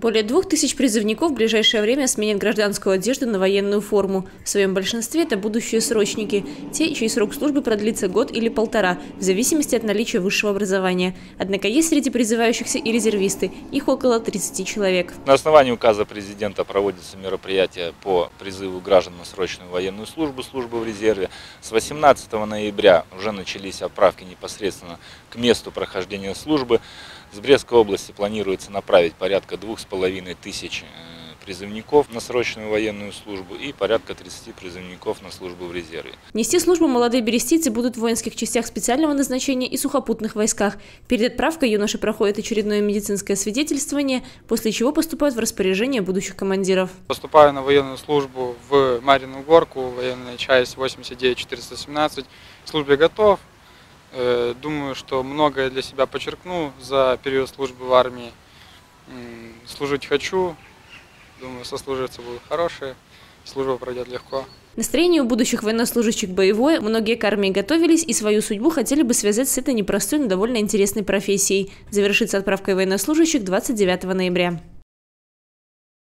Более двух тысяч призывников в ближайшее время сменят гражданскую одежду на военную форму. В своем большинстве это будущие срочники, те, чей срок службы продлится год или полтора, в зависимости от наличия высшего образования. Однако есть среди призывающихся и резервисты, их около 30 человек. На основании указа президента проводятся мероприятия по призыву граждан на срочную военную службу, службу в резерве. С 18 ноября уже начались отправки непосредственно к месту прохождения службы. С Брестской области планируется направить порядка двух с половиной тысяч э, призывников на срочную военную службу и порядка 30 призывников на службу в резерве. Нести службу молодые берестицы будут в воинских частях специального назначения и сухопутных войсках. Перед отправкой юноши проходят очередное медицинское свидетельствование, после чего поступают в распоряжение будущих командиров. Поступаю на военную службу в Марину Горку, военная часть 89-417. Службе готов, Э, думаю, что многое для себя подчеркну за период службы в армии. Служить хочу, думаю, сослуживцы будут хорошие, служба пройдет легко. Настроение у будущих военнослужащих боевое, многие к армии готовились и свою судьбу хотели бы связать с этой непростой, но довольно интересной профессией. Завершится отправкой военнослужащих 29 ноября.